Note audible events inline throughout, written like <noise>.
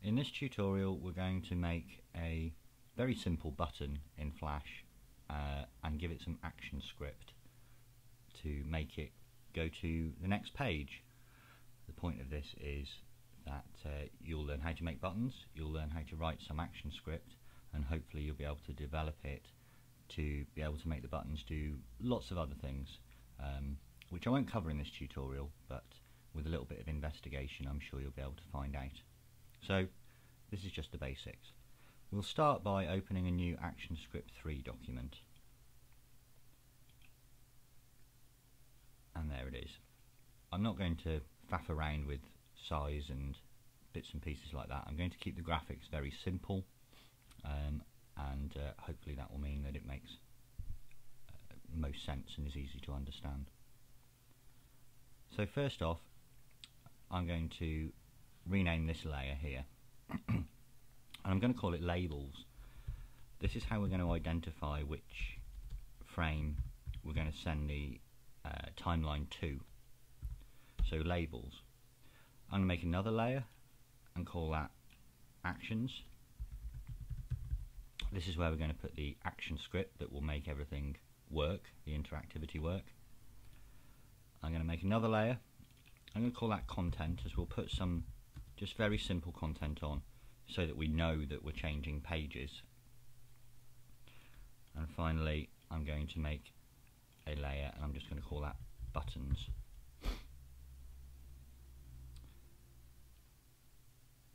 In this tutorial we're going to make a very simple button in Flash uh, and give it some action script to make it go to the next page. The point of this is that uh, you'll learn how to make buttons, you'll learn how to write some action script and hopefully you'll be able to develop it to be able to make the buttons do lots of other things um, which I won't cover in this tutorial but with a little bit of investigation I'm sure you'll be able to find out. So this is just the basics. We'll start by opening a new ActionScript 3 document. And there it is. I'm not going to faff around with size and bits and pieces like that. I'm going to keep the graphics very simple um, and uh, hopefully that will mean that it makes uh, most sense and is easy to understand. So first off I'm going to rename this layer here <clears throat> and I'm going to call it labels. This is how we're going to identify which frame we're going to send the uh, timeline to. So labels. I'm going to make another layer and call that actions. This is where we're going to put the action script that will make everything work, the interactivity work. I'm going to make another layer. I'm going to call that content as we'll put some just very simple content on so that we know that we're changing pages. And finally I'm going to make a layer and I'm just going to call that buttons.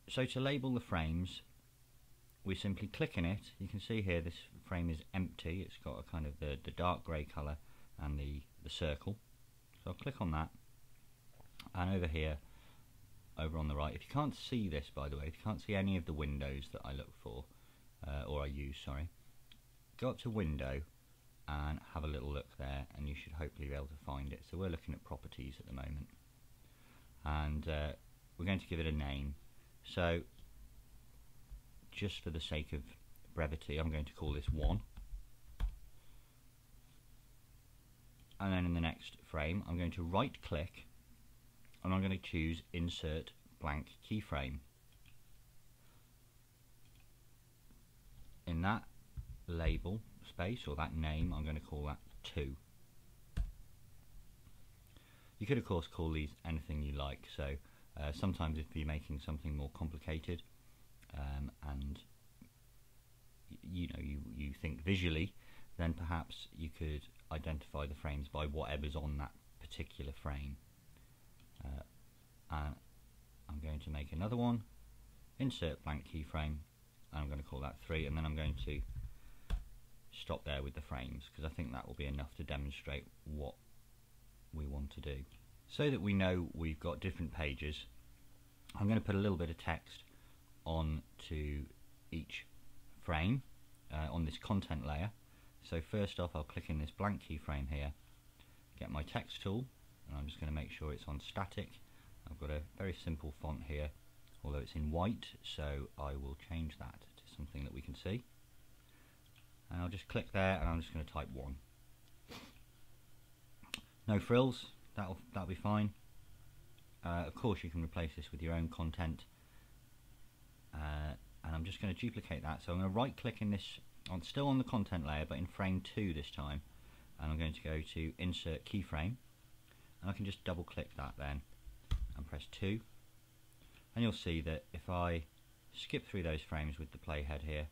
So to label the frames we simply click in it. You can see here this frame is empty. It's got a kind of the, the dark grey colour and the, the circle. So I'll click on that. And over here over on the right. If you can't see this, by the way, if you can't see any of the windows that I look for, uh, or I use, sorry, go up to Window and have a little look there, and you should hopefully be able to find it. So we're looking at Properties at the moment, and uh, we're going to give it a name. So just for the sake of brevity, I'm going to call this 1. And then in the next frame, I'm going to right click and I'm going to choose insert blank keyframe. In that label space or that name I'm going to call that 2. You could of course call these anything you like so uh, sometimes if you're making something more complicated um, and you know you, you think visually then perhaps you could identify the frames by whatever's on that particular frame uh, and I'm going to make another one. Insert blank keyframe. And I'm going to call that 3 and then I'm going to stop there with the frames because I think that will be enough to demonstrate what we want to do. So that we know we've got different pages I'm going to put a little bit of text on to each frame uh, on this content layer. So first off I'll click in this blank keyframe here get my text tool and I'm just going to make sure it's on static. I've got a very simple font here although it's in white so I will change that to something that we can see. And I'll just click there and I'm just going to type 1 no frills. That'll, that'll be fine. Uh, of course you can replace this with your own content. Uh, and I'm just going to duplicate that. So I'm going to right click in this on still on the content layer but in frame 2 this time. And I'm going to go to insert keyframe and I can just double click that then and press 2 and you'll see that if I skip through those frames with the playhead here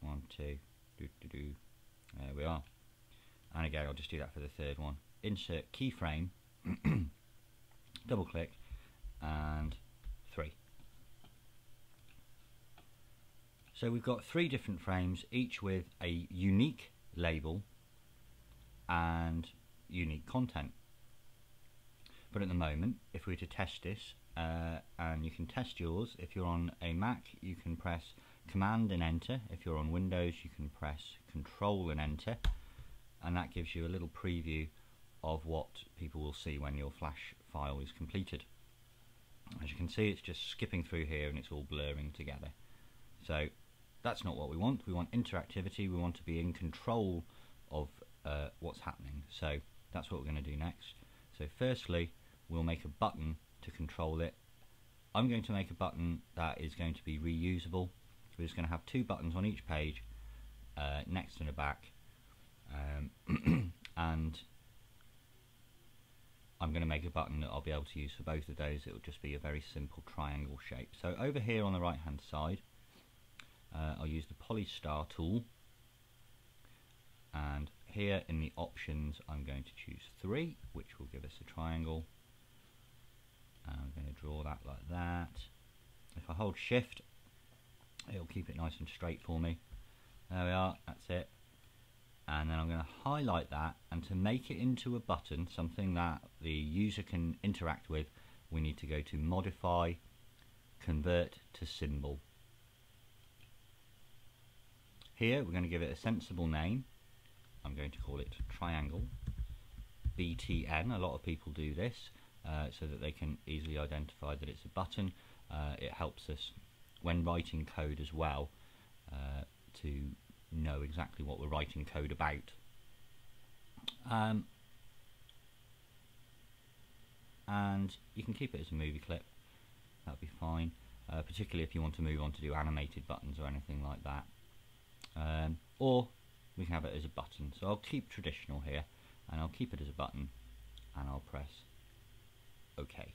one, two, do, do, do, there we are. And again I'll just do that for the third one. Insert keyframe <clears throat> double click and 3 so we've got three different frames each with a unique label and unique content but at the moment, if we were to test this, uh, and you can test yours, if you're on a Mac, you can press Command and Enter. If you're on Windows, you can press Control and Enter. And that gives you a little preview of what people will see when your Flash file is completed. As you can see, it's just skipping through here and it's all blurring together. So that's not what we want. We want interactivity. We want to be in control of uh, what's happening. So that's what we're going to do next. So firstly, we'll make a button to control it I'm going to make a button that is going to be reusable. We're just going to have two buttons on each page, uh, next and a back, um, <clears throat> and I'm going to make a button that I'll be able to use for both of those. It will just be a very simple triangle shape. So over here on the right hand side, uh, I'll use the Polystar tool, and here in the options I'm going to choose 3, which will give us a triangle. I'm going to draw that like that. If I hold shift, it'll keep it nice and straight for me. There we are, that's it. And then I'm going to highlight that and to make it into a button something that the user can interact with we need to go to modify convert to symbol. Here we're going to give it a sensible name. I'm going to call it triangle BTN a lot of people do this so that they can easily identify that it's a button uh, it helps us when writing code as well uh, to know exactly what we're writing code about. Um, and you can keep it as a movie clip, that'll be fine, uh, particularly if you want to move on to do animated buttons or anything like that. Um, or we can have it as a button. So I'll keep traditional here and I'll keep it as a button and I'll press OK.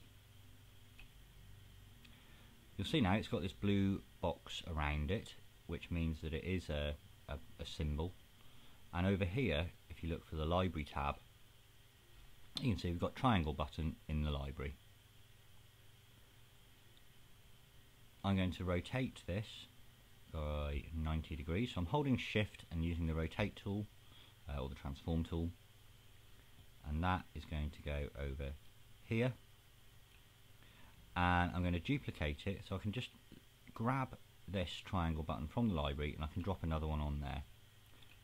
You'll see now it's got this blue box around it which means that it is a a, a symbol. And over here if you look for the library tab you can see we've got triangle button in the library. I'm going to rotate this by 90 degrees. So I'm holding shift and using the rotate tool uh, or the transform tool. And that is going to go over here and I'm going to duplicate it so I can just grab this triangle button from the library and I can drop another one on there.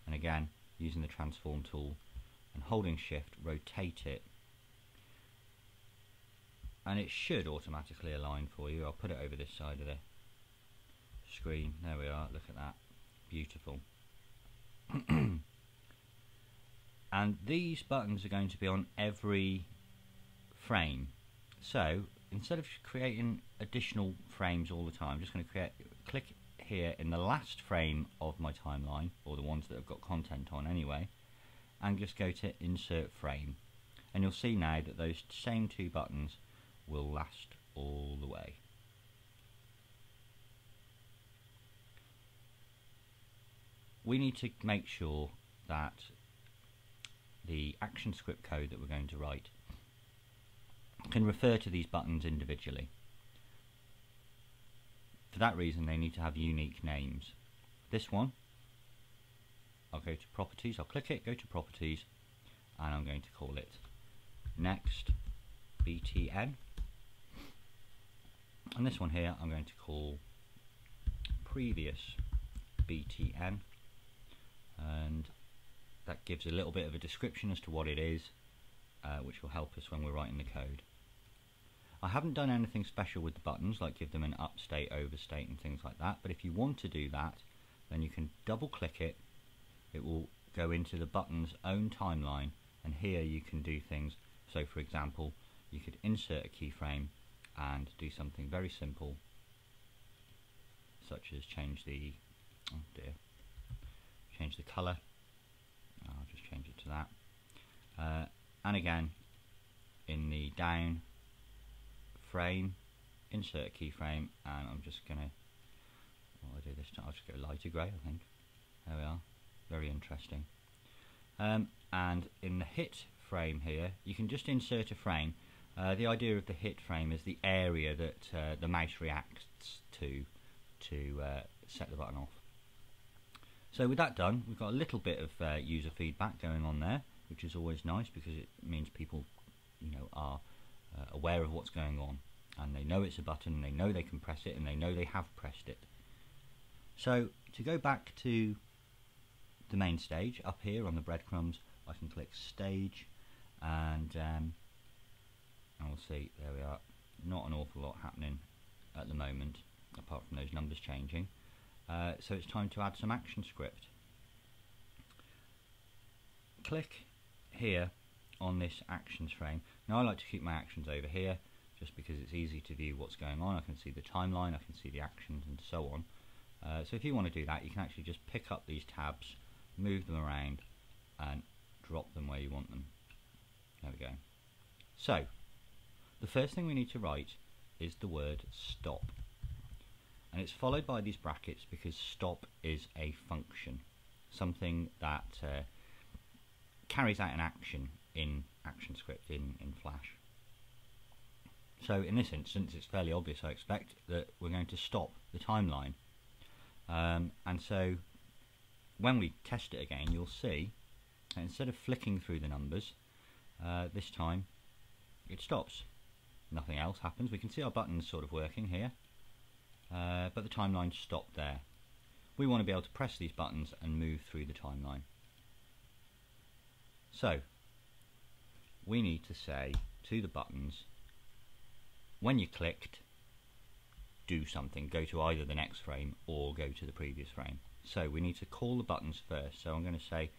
And again using the transform tool and holding shift rotate it. And it should automatically align for you. I'll put it over this side of the screen. There we are. Look at that. Beautiful. <clears throat> And these buttons are going to be on every frame. So instead of creating additional frames all the time I'm just going to create click here in the last frame of my timeline, or the ones that have got content on anyway, and just go to insert frame. And you'll see now that those same two buttons will last all the way. We need to make sure that the action script code that we're going to write can refer to these buttons individually. For that reason they need to have unique names. This one, I'll go to properties, I'll click it, go to properties, and I'm going to call it next BTN. And this one here I'm going to call previous BTN and that gives a little bit of a description as to what it is uh, which will help us when we're writing the code. I haven't done anything special with the buttons like give them an upstate, overstate and things like that but if you want to do that then you can double click it. It will go into the button's own timeline and here you can do things. So for example you could insert a keyframe and do something very simple such as change the oh dear change the color. I'll just change it to that. Uh, and again in the down frame, insert keyframe, and I'm just going to, what I do this time, I'll just go lighter grey, I think. There we are, very interesting. Um, and in the hit frame here, you can just insert a frame. Uh, the idea of the hit frame is the area that uh, the mouse reacts to to uh, set the button off. So with that done, we've got a little bit of uh, user feedback going on there, which is always nice because it means people, you know, are uh, aware of what's going on. And they know it's a button and they know they can press it and they know they have pressed it. So to go back to the main stage up here on the breadcrumbs I can click stage and um, and we'll see there we are. Not an awful lot happening at the moment apart from those numbers changing. Uh, so it's time to add some action script. Click here on this actions frame now I like to keep my actions over here just because it's easy to view what's going on. I can see the timeline, I can see the actions and so on. Uh, so if you want to do that, you can actually just pick up these tabs, move them around and drop them where you want them. There we go. So, the first thing we need to write is the word stop. And it's followed by these brackets because stop is a function, something that uh, carries out an action in ActionScript in, in Flash. So in this instance, it's fairly obvious, I expect, that we're going to stop the timeline. Um, and so when we test it again, you'll see that instead of flicking through the numbers, uh, this time it stops. Nothing else happens. We can see our buttons sort of working here, uh, but the timeline stopped there. We want to be able to press these buttons and move through the timeline. So, we need to say to the buttons, when you clicked, do something. Go to either the next frame or go to the previous frame. So we need to call the buttons first. So I'm going to say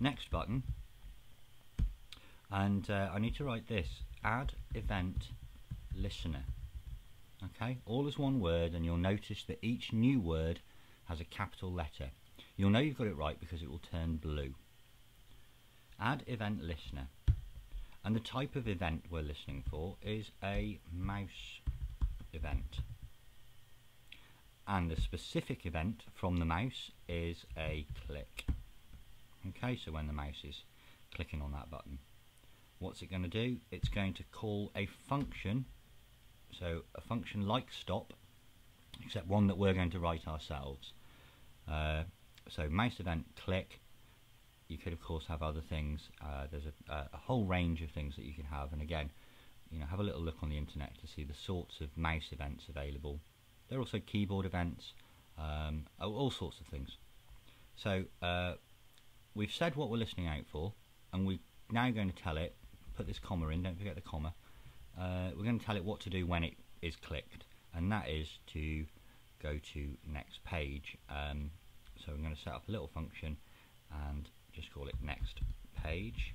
next button and uh, I need to write this add event listener okay all is one word and you'll notice that each new word has a capital letter you'll know you've got it right because it will turn blue add event listener. And the type of event we're listening for is a mouse event. And the specific event from the mouse is a click. Okay so when the mouse is clicking on that button. What's it going to do? It's going to call a function so a function like stop except one that we're going to write ourselves. Uh, so mouse event click you could of course have other things. Uh, there's a, a, whole range of things that you can have. And again you know have a little look on the internet to see the sorts of mouse events available. There are also keyboard events um, all sorts of things. So uh, we've said what we're listening out for and we're now going to tell it put this comma in don't forget the comma. Uh, we're going to tell it what to do when it is clicked and that is to go to next page. Um, so I'm going to set up a little function and just call it next page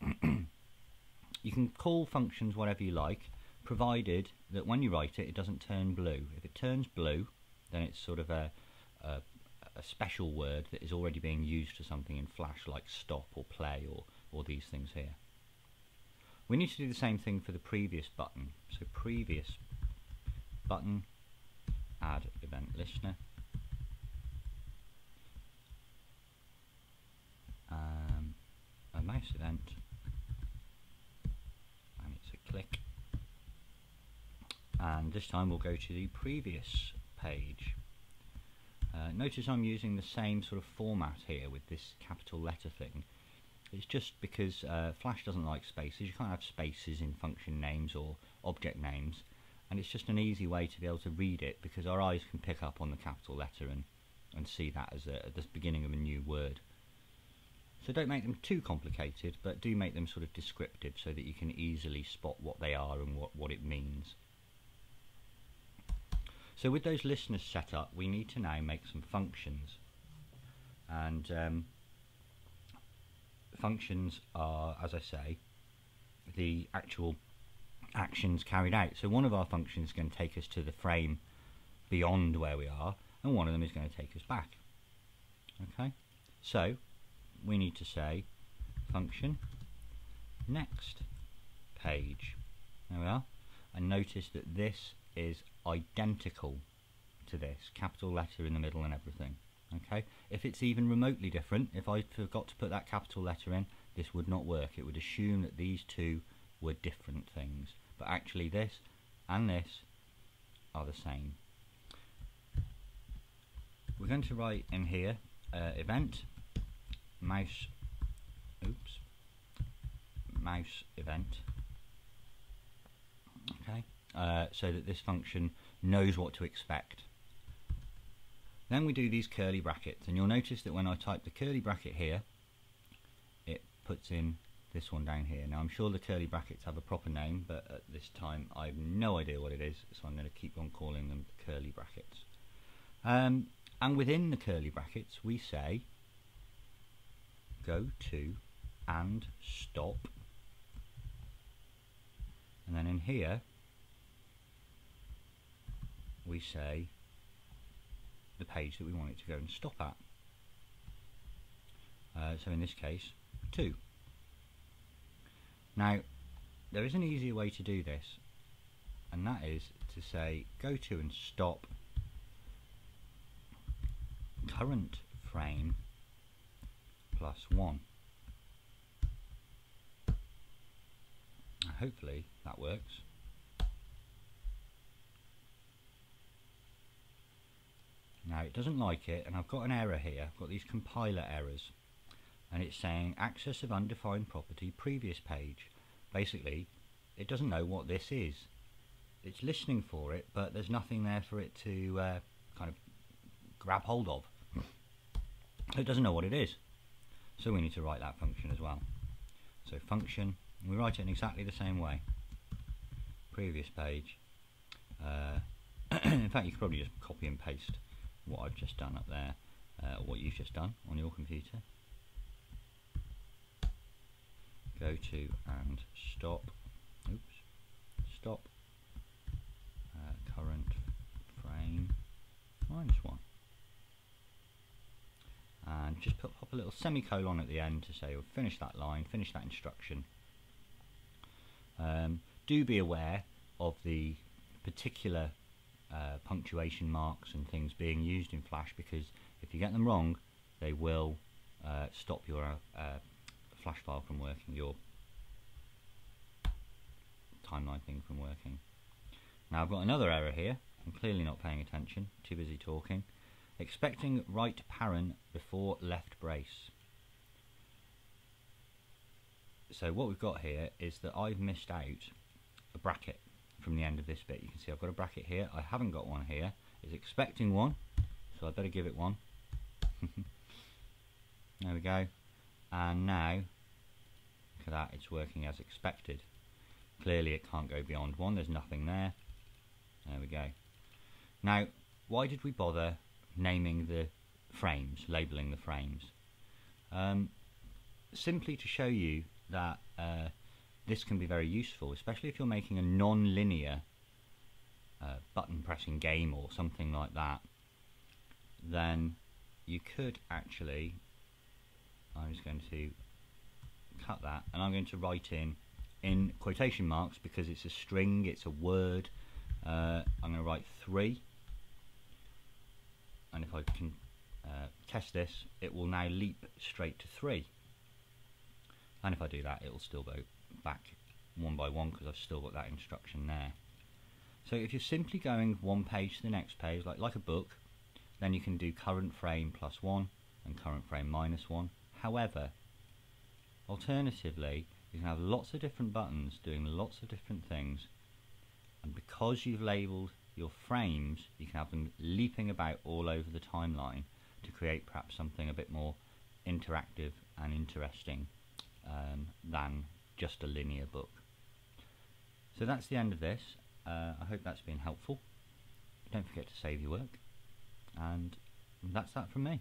<clears throat> you can call functions whatever you like provided that when you write it it doesn't turn blue if it turns blue then it's sort of a, a a special word that is already being used for something in Flash like stop or play or, or these things here. We need to do the same thing for the previous button. So previous button, add event listener. Um, mouse event and it's a click and this time we'll go to the previous page uh, notice I'm using the same sort of format here with this capital letter thing. It's just because uh, Flash doesn't like spaces. You can't have spaces in function names or object names. And it's just an easy way to be able to read it because our eyes can pick up on the capital letter and, and see that as a, the beginning of a new word. So don't make them too complicated, but do make them sort of descriptive so that you can easily spot what they are and what, what it means. So with those listeners set up, we need to now make some functions. And um, functions are, as I say, the actual actions carried out. So one of our functions is going to take us to the frame beyond where we are, and one of them is going to take us back. Okay, so we need to say function next page. There we are. And notice that this is identical to this, capital letter in the middle and everything. Okay, If it's even remotely different, if I forgot to put that capital letter in, this would not work. It would assume that these two were different things. But actually this and this are the same. We're going to write in here uh, event mouse oops mouse event okay uh, so that this function knows what to expect. Then we do these curly brackets and you'll notice that when I type the curly bracket here it puts in this one down here. Now I'm sure the curly brackets have a proper name but at this time I have no idea what it is so I'm going to keep on calling them curly brackets. Um, and within the curly brackets we say go to and stop And then in here we say the page that we want it to go and stop at. Uh, so in this case, 2. Now, there is an easier way to do this, and that is to say go to and stop current frame plus 1. Hopefully that works. Now it doesn't like it and I've got an error here, I've got these compiler errors and it's saying access of undefined property previous page. Basically it doesn't know what this is. It's listening for it but there's nothing there for it to uh, kind of grab hold of. it doesn't know what it is. So we need to write that function as well. So function, we write it in exactly the same way. Previous page. Uh, <clears throat> in fact you could probably just copy and paste what I've just done up there, uh, what you've just done on your computer. Go to and stop, oops, stop uh, current frame minus one. And just put, pop a little semicolon at the end to say, well, finish that line, finish that instruction. Um, do be aware of the particular uh, punctuation marks and things being used in Flash because if you get them wrong they will uh, stop your uh, Flash file from working, your timeline thing from working. Now I've got another error here, I'm clearly not paying attention, too busy talking. Expecting right parent before left brace. So what we've got here is that I've missed out a bracket from the end of this bit. You can see I've got a bracket here. I haven't got one here. It's expecting one, so I better give it one. <laughs> there we go. And now, look at that, it's working as expected. Clearly it can't go beyond one, there's nothing there. There we go. Now, why did we bother naming the frames, labelling the frames? Um, simply to show you that uh, this can be very useful, especially if you're making a non-linear uh, button pressing game or something like that, then you could actually, I'm just going to cut that and I'm going to write in in quotation marks because it's a string, it's a word, uh, I'm going to write 3 and if I can uh, test this it will now leap straight to 3 and if I do that it will still go back one by one because I've still got that instruction there. So if you're simply going one page to the next page, like, like a book, then you can do current frame plus one and current frame minus one. However, alternatively, you can have lots of different buttons doing lots of different things. And because you've labelled your frames, you can have them leaping about all over the timeline to create perhaps something a bit more interactive and interesting um, than just a linear book. So that's the end of this. Uh, I hope that's been helpful. Don't forget to save your work. And that's that from me.